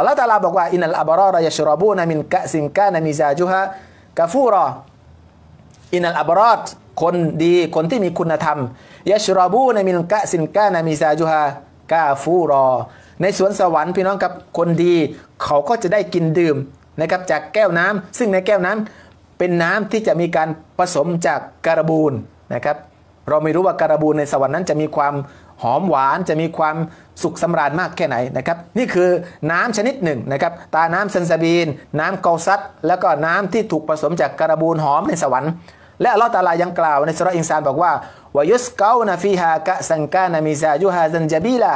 อัลลอฮฺตาลาบอกว่าإن الأبرار يشربون من كأس كان مزاجها كافورا إن الأبرارคนดีคนที่มีคุณธรรมيشربون من كأس كان مزاجها كافورا ในสวนสวรรค์พี่น้องครับคนดี เขาก็จะได้กินดื่มนะครับจากแก้วน้ำซึ่งในแก้วนั้นเป็นน้ำที่จะมีการผสมจากการบูนนะครับ เราไม่รู้ว่าการบูนในสวรรค์นั้นจะมีความหอมหวานจะมีความสุขสำราญมากแค่ไหนนะครับ นี่คือน้ำชนิดหนึ่งนะครับ ตาน้ำซันซาบีน น้ำเกาซัดแล้วก็น้ำที่ถูกผสมจากการบูนหอมในสวรรค์ และอัลลอฮฺตาลายังกล่าวในสุรอินซานบอกว่าويسقون فيها كأسا كان مزاجها زنجبيلا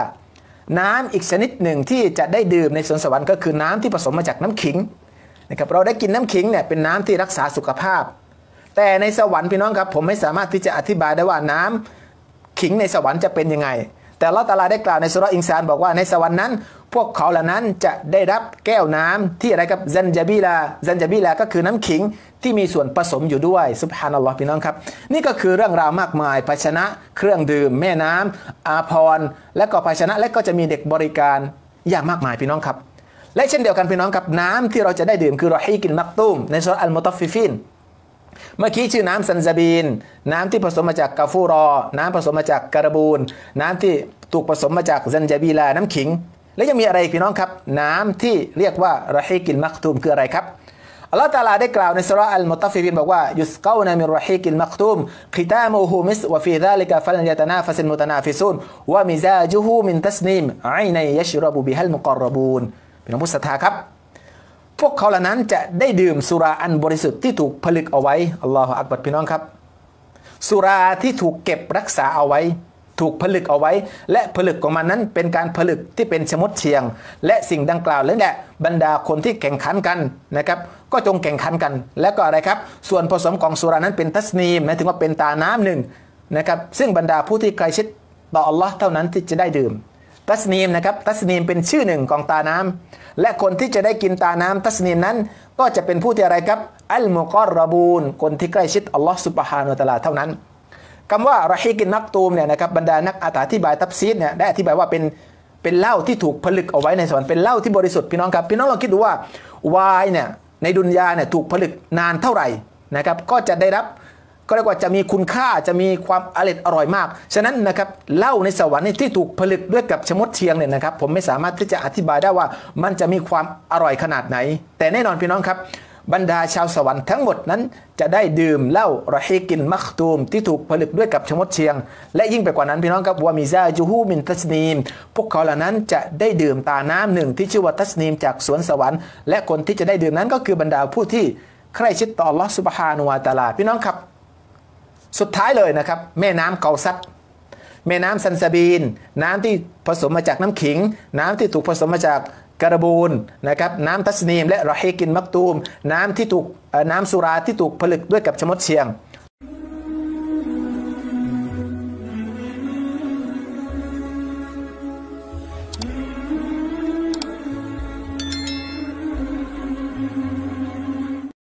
น้ำอีกชนิดหนึ่งที่จะได้ดื่มในสวนสวรรค์ก็คือน้ำที่ผสมมาจากน้ำขิงนะครับเราได้กินน้ำขิงเนี่ยเป็นน้ำที่รักษาสุขภาพ แต่ในสวรรค์พี่น้องครับ ผมไม่สามารถที่จะอธิบายได้ว่าน้ำขิงในสวรรค์จะเป็นยังไง แต่อัลลอฮฺตาลาได้กล่าวในสุรอินซานบอกว่าในสวรรค์นั้น พวกเขาเหล่านั้นจะได้รับแก้วน้ำที่อะไรครับزنجبيلا زنجبيلاก็คือน้ำขิงที่มีส่วนผสมอยู่ด้วยสุบฮานัลลอฮ์พี่น้องครับ นี่ก็คือเรื่องราวมากมาย ภาชนะเครื่องดื่ม แม่น้ำอาภรณ์และก็ภาชนะและก็จะมีเด็กบริการอย่างมากมายพี่น้องครับ และเช่นเดียวกันพี่น้องครับน้ำที่เราจะได้ดื่มคือرحيق مختومในสุรอัลมุตฟิฟิน เมื่อกี้ชื่อน้ำซันซาบีน น้ำที่ผสมมาจากกาฟูรอ น้ำผสมมาจากการบูน น้ำที่ถูกผสมมาจากزنجبيلا น้ำขิง และยังมีอะไรพี่น้องครับ น้ำที่เรียกว่าرحيق مختومคืออะไรครับอัลลอฮฺตาลาได้กล่าวในสุราอัลมุตฟิฟินบอกว่าيسقون من رحيق مختوم ختامه مسك وفي ذلك فليتنافس المتنافسون ومزاجه من تسنيم عينا يشرب بها المقربونพี่น้องผู้ศรัทธาครับ พวกเขาเหล่านั้นจะได้ดื่มสุราอันบริสุทธิ์ที่ถูกผลึกเอาไว้อัลลอฮฺอักบัดพี่น้องครับ สุราที่ถูกเก็บรักษาเอาไว้ ถูกผลึกเอาไว้ และผลึกของมันนั้นเป็นการผลึกที่เป็นชมดเชียง และสิ่งดังกล่าวและแหละบรรดาคนที่แข่งขันกันนะครับ ก็จงแข่งขันกัน และก็อะไรครับ ส่วนผสมของสุรานั้นเป็นทัสนีมหมายถึงว่าเป็นตาน้ำหนึ่งนะครับซึ่งบรรดาผู้ที่ใกล้ชิดต่ออัลลอฮ์เท่านั้นที่จะได้ดื่ม ทัสนีมนะครับทัสนีมเป็นชื่อหนึ่งของตาน้ำและคนที่จะได้กินตาน้ำทัสนีมนั้น ก็จะเป็นผู้ที่อะไรครับอัลมุกอรบูนคนที่ใกล้ชิดอัลลอฮ์สุบฮานุตะลาเท่านั้นคำว่ารฮีกินนักตูมเนี่ยนะครับบรรดานักอธิบายตับซีดเนี่ยได้อธิบายว่าเป็นเป็นเหล้าที่ถูกผลึกเอาไว้ในสวรรค์เป็นเหล้าที่บริสุทธิ์พี่น้องครับพี่น้องลองคิดดูว่าวายเนี่ยในดุนยาเนี่ยถูกผลึกนานเท่าไหร่นะครับก็จะได้รับ ก็เรียกว่าจะมีคุณค่าจะมีความอร่อยอร่อยมาก ฉะนั้นนะครับเหล้าในสวรรค์ที่ถูกผลึกด้วยกับชมดเชียงเนี่ยนะครับ ผมไม่สามารถที่จะอธิบายได้ว่ามันจะมีความอร่อยขนาดไหน แต่แน่นอนพี่น้องครับ บรรดาชาวสวรรค์ทั้งหมดนั้น จะได้ดื่มเหล้าระฮีกินมัคตูมที่ถูกผลึกด้วยกับชมดเชียง และยิ่งไปกว่านั้นพี่น้องครับวามิซาจูฮูมินทัสนีม พวกเขาเหล่านั้นจะได้ดื่มตาน้ำหนึ่งที่ชื่อว่าทัสนีมจากสวนสวรรค์ และคนที่จะได้ดื่มนั้นก็คือบรรดาผู้ที่ใครชิดต่อ Allah Subhanahu wa Taala พี่น้องครับ สุดท้ายเลยนะครับ แม่น้ำเกาซัดแม่น้ำซันซาบีน น้ำที่ผสมมาจากน้ำขิง น้ำที่ถูกผสมมาจากกระบูนนะครับน้ำทัสนีมและรอฮีกินมักตูม น้ำที่ถูกน้ำสุราที่ถูกผลึกด้วยกับชมดเชียง